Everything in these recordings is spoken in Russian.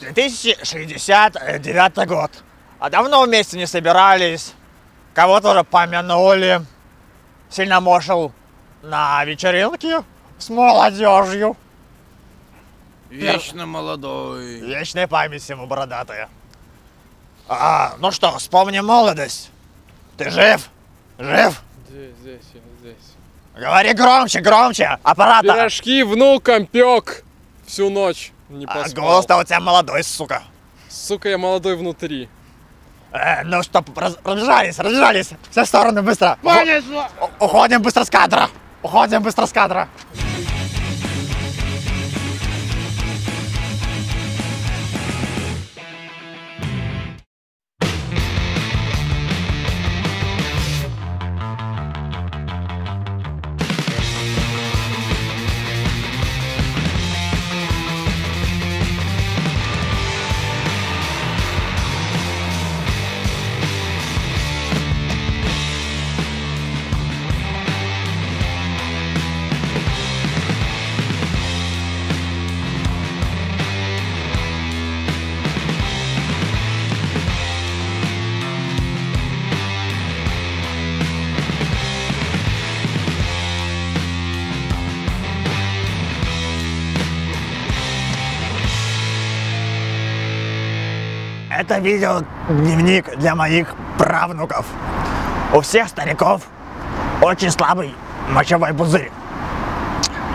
2069 год. А давно вместе не собирались. Кого-то уже помянули. Сильно мошел на вечеринке с молодежью. Вечно молодой. Вечная память ему бородатая. А, ну что, вспомни молодость. Ты жив? Жив? Здесь, здесь, я здесь. Говори громче, громче. Аппарата. Пирожки внукам пек всю ночь. Не А поспал. голос-то у тебя молодой, сука. Сука, я молодой внутри. Э, ну что, раз- разбежались, разбежались. Все стороны быстро. У- Уходим быстро с кадра. Уходим быстро с кадра. Это видео дневник для моих правнуков. У всех стариков очень слабый мочевой пузырь.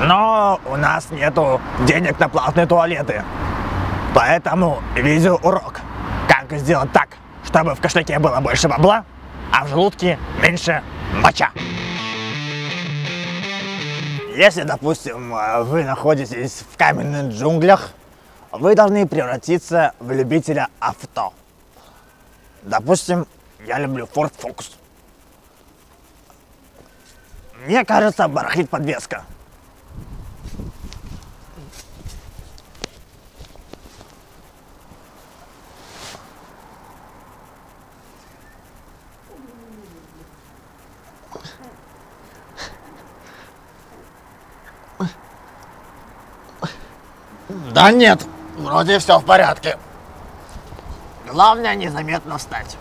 Но у нас нету денег на платные туалеты. Поэтому видеоурок. Как сделать так, чтобы в кошельке было больше бабла, а в желудке меньше моча. Если, допустим, э, вы находитесь в каменных джунглях, вы должны превратиться в любителя авто. Допустим, я люблю Ford Focus. Мне кажется, барахлит подвеска. Да нет, вроде все в порядке. Главное незаметно встать.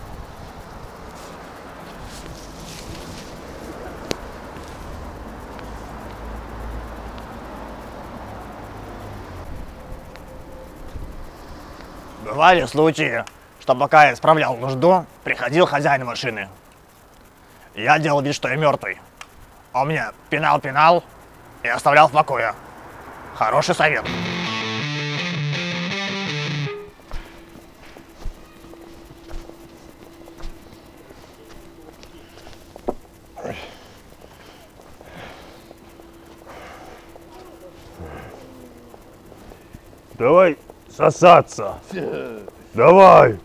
Бывали случаи, что пока я исправлял нужду, приходил хозяин машины. Я делал вид, что я мертвый. Он мне пинал-пинал и оставлял в покое. Хороший совет. Давай сосаться. Давай.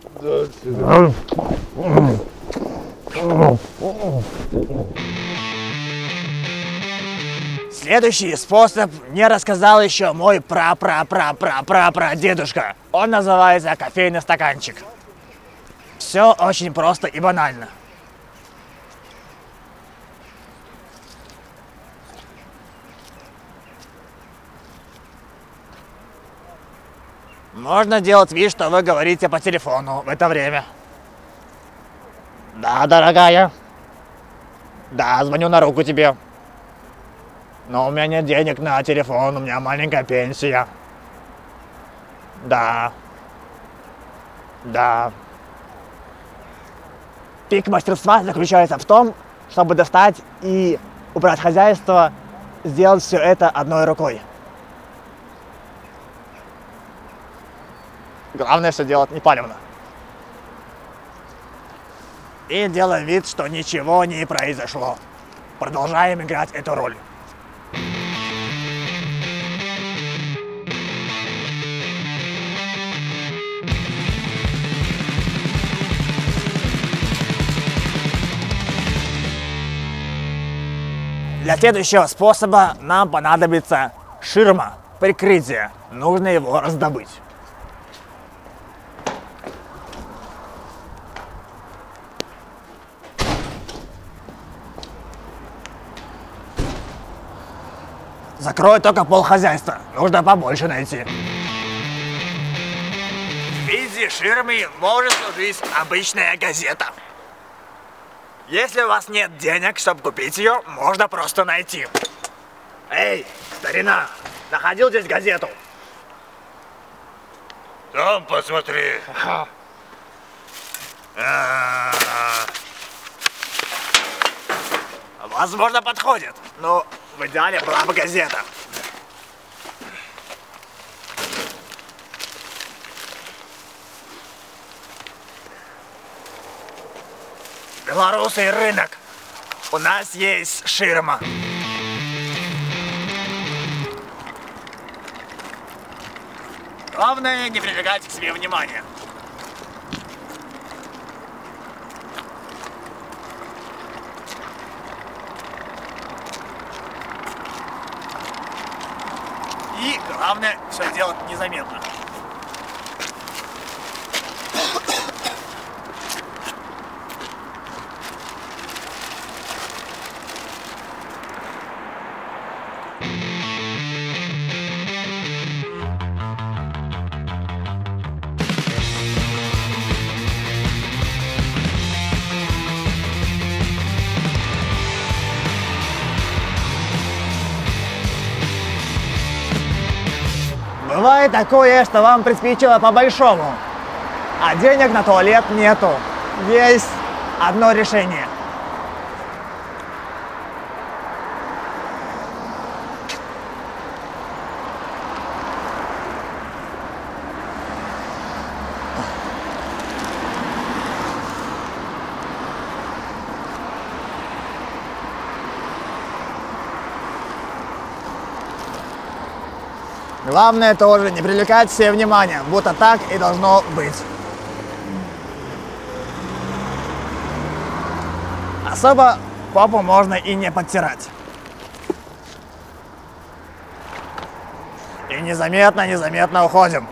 Следующий способ мне рассказал еще мой пра-пра-пра-пра-пра-пра дедушка. Он называется кофейный стаканчик. Все очень просто и банально. Можно делать вид, что вы говорите по телефону в это время. Да, дорогая. Да, звоню на руку тебе. Но у меня нет денег на телефон, у меня маленькая пенсия. Да. Да. Пик мастерства заключается в том, чтобы достать и убрать хозяйство, сделать все это одной рукой. Главное все делать непалевно. И делаем вид, что ничего не произошло. Продолжаем играть эту роль. Для следующего способа нам понадобится ширма, прикрытие. Нужно его раздобыть. Закрой только пол хозяйства. Нужно побольше найти. виде ширмы может служить обычная газета. Если у вас нет денег, чтобы купить ее, можно просто найти. Эй, старина, находил здесь газету? Там посмотри. А, Возможно, подходит. Но в идеале была бы газета. Белорусский рынок. У нас есть ширма. Главное не привлекать к себе внимания. И главное, все делать незаметно. Бывает такое, что вам приспичило по-большому, а денег на туалет нету. Есть одно решение. Главное тоже не привлекать все внимание, будто так и должно быть. Особо попу можно и не подтирать. И незаметно-незаметно уходим.